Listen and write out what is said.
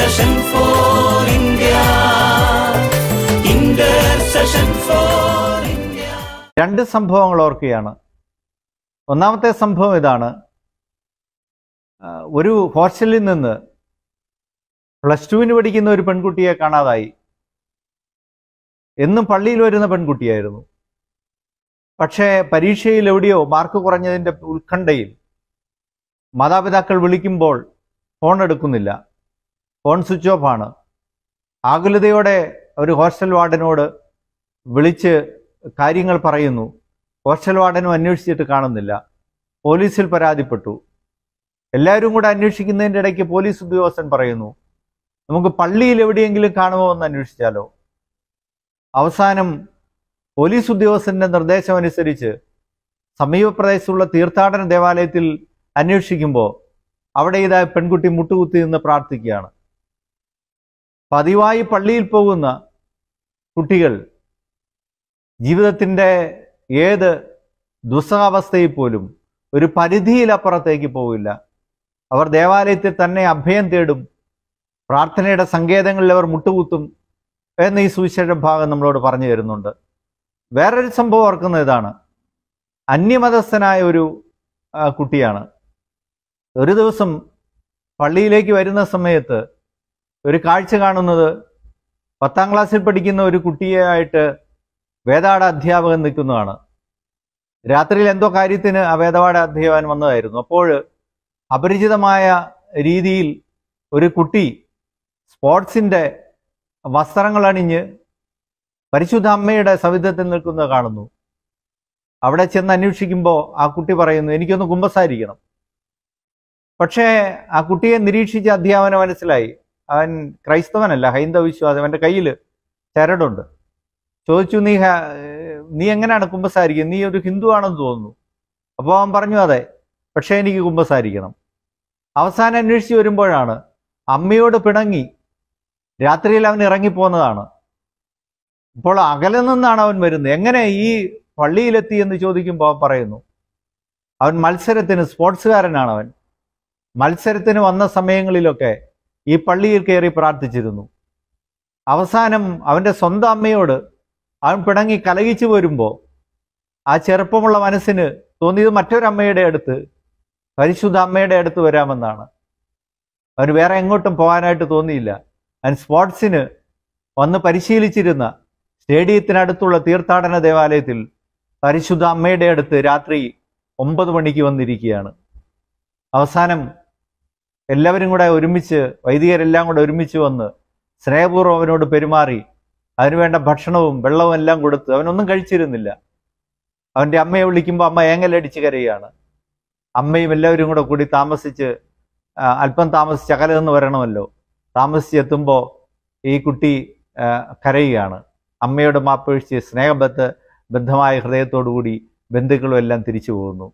Intercession for India. Intercession for India. രണ്ട് സംഭവങ്ങൾ ഓർക്കുകയാണ്. ഒന്നാമത്തെ സംഭവം ഇതാണ്. ഒരു ഹോസ്റ്റലിൽ നിന്ന് പ്ലസ് ടുവിന് പഠിക്കുന്ന ഒരു പെൺകുട്ടിയെ കാണാതായി. എന്നും പള്ളിയിൽ വരുന്ന പെൺകുട്ടിയായിരുന്നു. പക്ഷേ പരീക്ഷയിൽ എവിടെയോ മാർക്ക് കുറഞ്ഞതിന്റെ ഉത്കണ്ഠയിൽ മാതാപിതാക്കൾ വിളിക്കുമ്പോൾ ഫോൺ എടുക്കുന്നില്ല ഫോൺ സ്വിച്ച് ഓഫ് ആണ്. ആകുലതയോടെ ഒരു ഹോസ്റ്റൽ വാർഡനോട് വിളിച്ച് കാര്യങ്ങൾ പറയുന്നു. ഹോസ്റ്റൽ വാർഡനും അന്വേഷിച്ചിട്ട് കാണുന്നില്ല. പോലീസിൽ പരാതിപ്പെട്ടു. എല്ലാവരും കൂടെ അന്വേഷിക്കുന്നതിന്റെ ഇടയ്ക്ക് പോലീസ് ഉദ്യോഗസ്ഥൻ പറയുന്നു നമുക്ക് പള്ളിയിൽ എവിടെയെങ്കിലും കാണുമോ എന്ന് അന്വേഷിച്ചാലോ? അവസാനം പോലീസ് ഉദ്യോഗസ്ഥന്റെ നിർദ്ദേശം അനുസരിച്ച് സമീപപ്രദേശത്തുള്ള തീർത്ഥാടന ദേവാലയത്തിൽ അന്വേഷിക്കുമ്പോൾ അവിടെ ഇതായ പെൺകുട്ടി മുട്ടുകുത്തി നിന്ന് പ്രാർത്ഥിക്കുകയാണ്. പതിവായി പള്ളിയിൽ പോകുന്ന കുട്ടികൾ ജീവിതത്തിന്റെ ഏത് ദുസ്സഹാവസ്ഥയിൽ പോലും ഒരു പരിധിയിലപ്പുറത്തേക്ക് പോവില്ല. അവർ ദേവാലയത്തിൽ തന്നെ അഭയം തേടും പ്രാർത്ഥനയുടെ സങ്കേതങ്ങളിൽ അവർ മുട്ടുകുത്തും എന്ന് ഈ സുവിശേഷ ഭാഗം നമ്മളോട് പറഞ്ഞു തരുന്നുണ്ട്. വേറൊരു സംഭവം ഓർക്കുന്ന ഇതാണ്. അന്യമതസ്ഥനായ ഒരു കുട്ടിയാണ്. ഒരു ദിവസം പള്ളിയിലേക്ക് വരുന്ന സമയത്ത് ഒരു കാഴ്ച കാണുന്നത് പത്താം ക്ലാസ്സിൽ പഠിക്കുന്ന ഒരു കുട്ടിയായിട്ട് വേദാട അധ്യാപകൻ നിൽക്കുന്നതാണ്. രാത്രിയിൽ എന്തോ കാര്യത്തിന് ആ വേദപാഠ അധ്യാപകൻ വന്നതായിരുന്നു. അപ്പോൾ അപരിചിതമായ രീതിയിൽ ഒരു കുട്ടി സ്പോർട്സിന്റെ വസ്ത്രങ്ങൾ അണിഞ്ഞ് പരിശുദ്ധ അമ്മയുടെ സവിധത്തിൽ നിൽക്കുന്നത് കാണുന്നു. അവിടെ ചെന്ന് അന്വേഷിക്കുമ്പോൾ ആ കുട്ടി പറയുന്നു എനിക്കൊന്ന് കുമ്പസാരിക്കണം. പക്ഷേ ആ കുട്ടിയെ നിരീക്ഷിച്ച അധ്യാപന മനസ്സിലായി. അവൻ ക്രൈസ്തവനല്ല ഹൈന്ദവ വിശ്വാസം. അവന്റെ കയ്യിൽ ചരടുണ്ട്. ചോദിച്ചു നീ നീ എങ്ങനെയാണ് കുമ്പസാരിക്കുന്നത്? നീ ഒരു ഹിന്ദു ആണെന്ന് തോന്നുന്നു. അപ്പോൾ അവൻ പറഞ്ഞു അതെ പക്ഷേ എനിക്ക് കുമ്പസാരിക്കണം. അവസാനം അന്വേഷിച്ച് വരുമ്പോഴാണ് അമ്മയോട് പിണങ്ങി. രാത്രിയിൽ അവൻ ഇറങ്ങിപ്പോന്നതാണ്. ഇപ്പോൾ അകലെ നിന്നാണ് അവൻ വരുന്നത്. എങ്ങനെ ഈ പള്ളിയിലെത്തി എന്ന് ചോദിക്കുമ്പോൾ അവൻ പറയുന്നു അവൻ മത്സരത്തിന് സ്പോർട്സുകാരനാണ് അവൻ. മത്സരത്തിന് വന്ന സമയങ്ങളിലൊക്കെ ഈ പള്ളിയിൽ കയറി പ്രാർത്ഥിച്ചിരുന്നു. അവസാനം അവന്റെ സ്വന്തം അമ്മയോട് അവൻ പിണങ്ങി കലകിച്ചു വരുമ്പോൾ ആ ചെറുപ്പമുള്ള മനസ്സിന് തോന്നിയത് മറ്റൊരമ്മയുടെ അടുത്ത് പരിശുദ്ധ അമ്മയുടെ അടുത്ത് വരാമെന്നാണ്. അവന് വേറെ എങ്ങോട്ടും പോകാനായിട്ട് തോന്നിയില്ല. അവൻ സ്പോർട്സിന് വന്ന് പരിശീലിച്ചിരുന്ന സ്റ്റേഡിയത്തിനടുത്തുള്ള തീർത്ഥാടന ദേവാലയത്തിൽ പരിശുദ്ധ അമ്മയുടെ അടുത്ത് രാത്രി ഒമ്പത് മണിക്ക് വന്നിരിക്കുകയാണ്. അവസാനം എല്ലാവരും കൂടെ ഒരുമിച്ച് വൈദികരെല്ലാം കൂടെ ഒരുമിച്ച് വന്ന് സ്നേഹപൂർവം അവനോട് പെരുമാറി അതിനുവേണ്ട ഭക്ഷണവും വെള്ളവും എല്ലാം കൊടുത്ത് അവനൊന്നും കഴിച്ചിരുന്നില്ല. അവന്റെ അമ്മയെ വിളിക്കുമ്പോൾ അമ്മ ഏങ്ങലടിച്ച് കരയുകയാണ് അമ്മയും എല്ലാവരും കൂടെ കൂടി താമസിച്ച് അല്പം താമസിച്ച് അകലെന്ന് വരണമല്ലോ. താമസിച്ചെത്തുമ്പോൾ ഈ കുട്ടി കരയുകയാണ്. അമ്മയോട് മാപ്പൊഴിച്ച് സ്നേഹബദ്ധ ബദ്ധമായ ഹൃദയത്തോടു കൂടി ബന്ധുക്കളും എല്ലാം തിരിച്ചു പോകുന്നു.